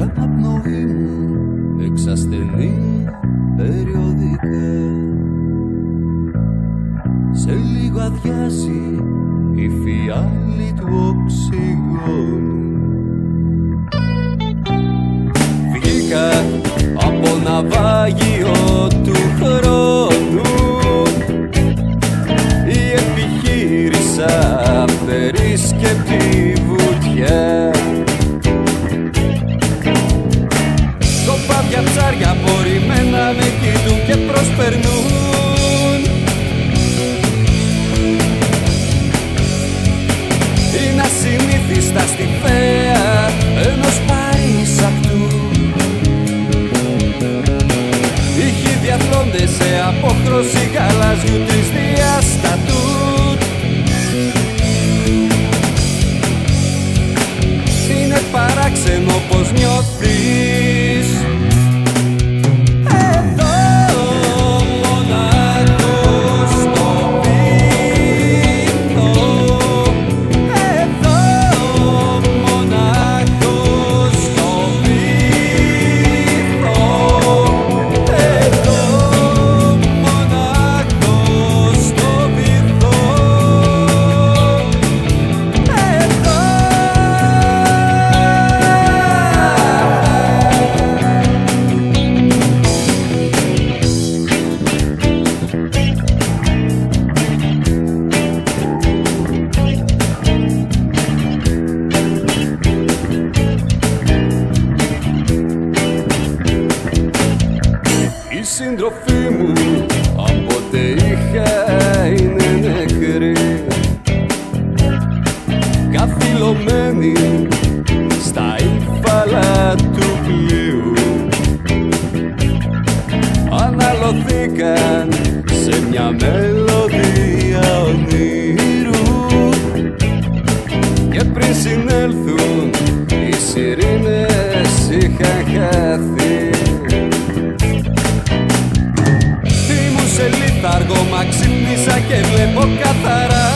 για αναπνοή εξασθενή περιοδικά. Σε λίγο αδειάζει η φιάλη του οξυγόνου. Βγήκα από ναυάγιο του χρόνου ή επιχείρησα περίσκεψη σύντροφή μου όποτε είχα είναι νεκρή. Καθυλωμένη στα ύφαλα του πλοίου. Αναλωθήκαν σε μια μελωδία ονείρου. Και πριν συνέλθουν οι σιρήνες λίθαργο μα ξύπνησα και βλέπω καθαρά